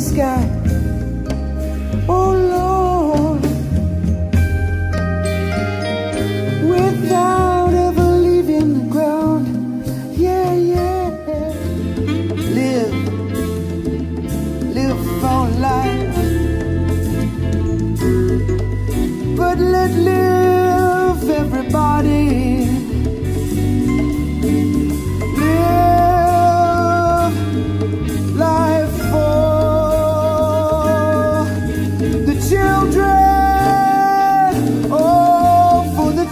sky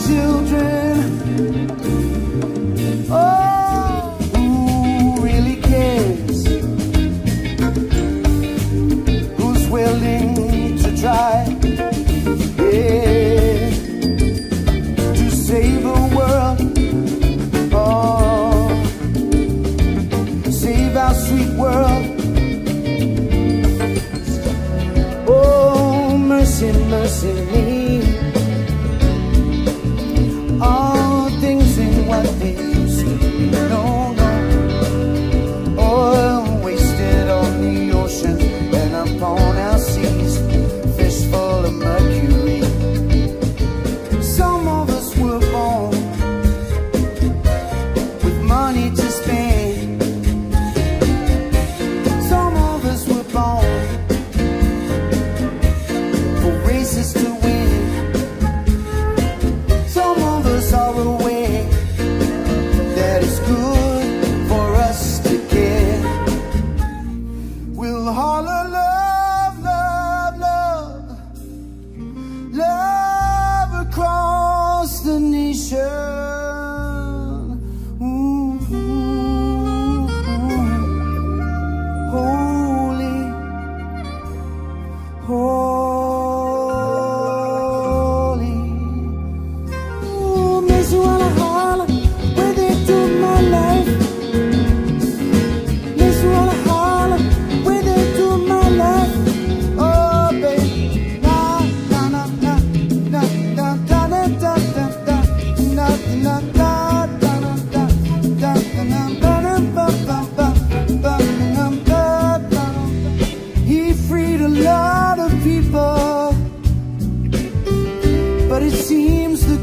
children. Oh, who really cares? Who's willing to try? Yeah, to save a world. Oh, save our sweet world. Oh, mercy, mercy me.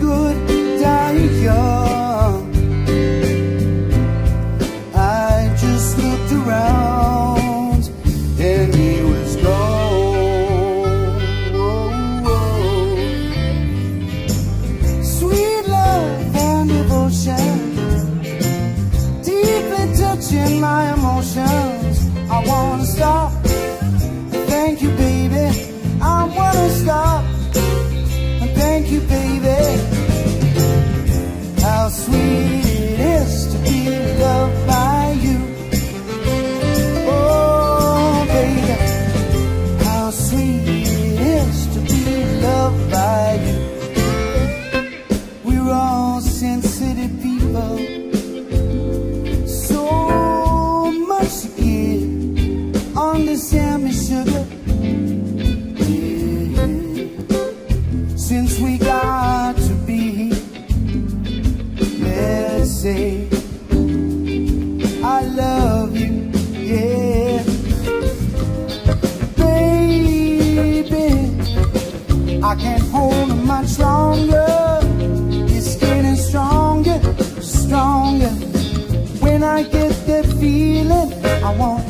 Good die young. I just looked around and he was gone. Sweet love and devotion, deeply touching my emotions. I wanna stop. Thank you, baby. I wanna stop. Thank you, baby. Since we got to be let's say I love you yeah. Baby I can't hold much longer. It's getting stronger stronger. When I get that feeling I want